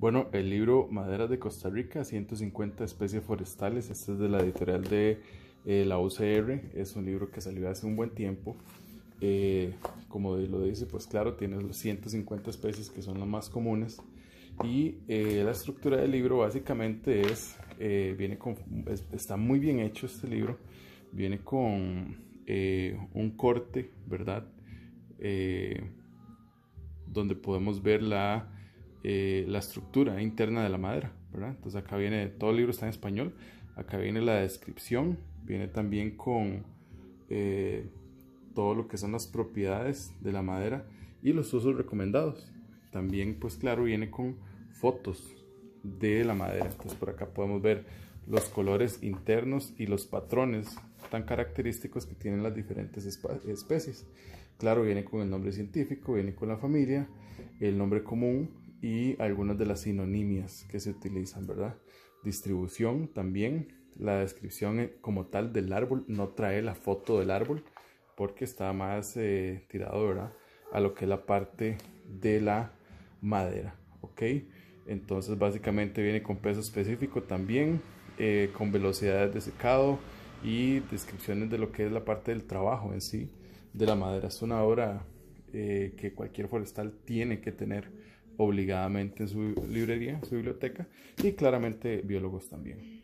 Bueno, el libro Maderas de Costa Rica, 150 especies forestales, este es de la editorial de eh, la UCR, es un libro que salió hace un buen tiempo. Eh, como lo dice, pues claro, tiene los 150 especies que son las más comunes. Y eh, la estructura del libro básicamente es, viene con, está muy bien hecho este libro, viene con un corte, ¿verdad? donde podemos ver la eh, la estructura interna de la madera. Entonces acá viene, todo el libro está en español, acá viene la descripción, viene también con eh, todo lo que son las propiedades de la madera y los usos recomendados. También, pues claro, viene con fotos de la madera. Entonces por acá podemos ver los colores internos y los patrones tan característicos que tienen las diferentes especies. Claro, viene con el nombre científico, viene con la familia, el nombre común y algunas de las sinonimias que se utilizan, ¿verdad? Distribución también, la descripción eh, como tal del árbol no trae la foto del árbol porque está más eh, tirado, ¿verdad? A lo que es la parte de la madera, ¿ok? Entonces básicamente viene con peso específico también, eh, con velocidades de secado y descripciones de lo que es la parte del trabajo en sí de la madera. Es una obra que cualquier forestal tiene que tener obligadamente en su librería, su biblioteca, y claramente biólogos también.